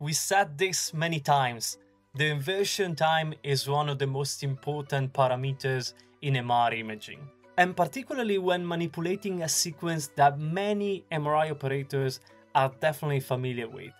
We said this many times. The inversion time is one of the most important parameters in MR imaging, and particularly when manipulating a sequence that many MRI operators are definitely familiar with.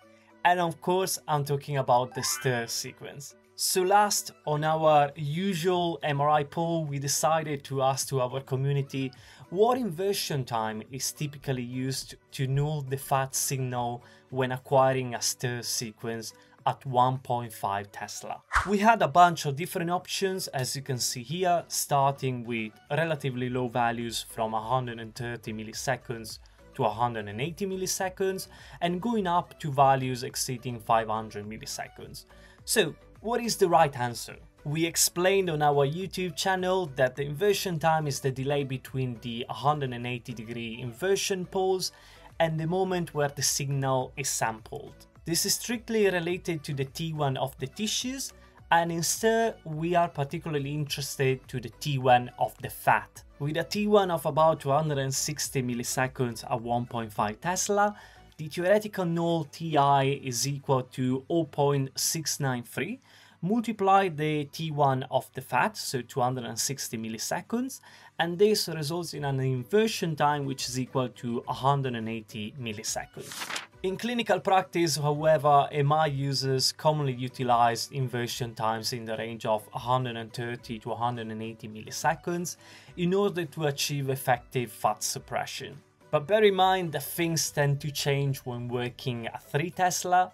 And of course, I'm talking about the STIR sequence. So last on our usual MRI poll, we decided to ask to our community what inversion time is typically used to null the fat signal when acquiring a STIR sequence at 1.5 Tesla. We had a bunch of different options as you can see here, starting with relatively low values from 130 milliseconds to 180 milliseconds and going up to values exceeding 500 milliseconds. So what is the right answer? We explained on our YouTube channel that the inversion time is the delay between the 180 degree inversion pulse and the moment where the signal is sampled. This is strictly related to the T1 of the tissues and instead we are particularly interested to the T1 of the fat. With a T1 of about 260 milliseconds at 1.5 Tesla, the theoretical null TI is equal to 0.693, multiply the T1 of the fat, so 260 milliseconds, and this results in an inversion time which is equal to 180 milliseconds. In clinical practice, however, MI users commonly utilize inversion times in the range of 130 to 180 milliseconds in order to achieve effective fat suppression. But bear in mind that things tend to change when working at 3 Tesla.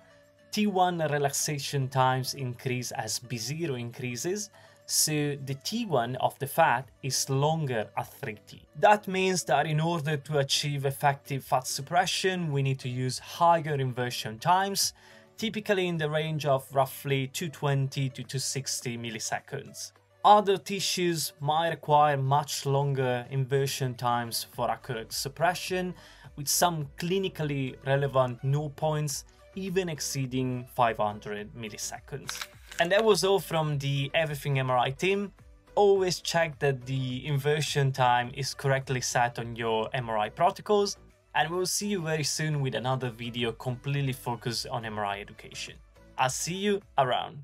T1 relaxation times increase as B0 increases, so the T1 of the fat is longer at 3T. That means that in order to achieve effective fat suppression, we need to use higher inversion times, typically in the range of roughly 220 to 260 milliseconds. Other tissues might require much longer inversion times for accurate suppression, with some clinically relevant null points even exceeding 500 milliseconds. And that was all from the Everything MRI team. Always check that the inversion time is correctly set on your MRI protocols, and we'll see you very soon with another video completely focused on MRI education. I'll see you around.